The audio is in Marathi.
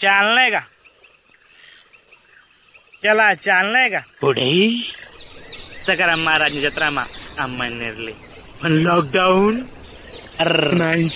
चाललंय का? चला चाललंय का? पुढे? सकाराम महाराज जत्रा मा आम्हा नेरले. पण लॉकडाऊन नाही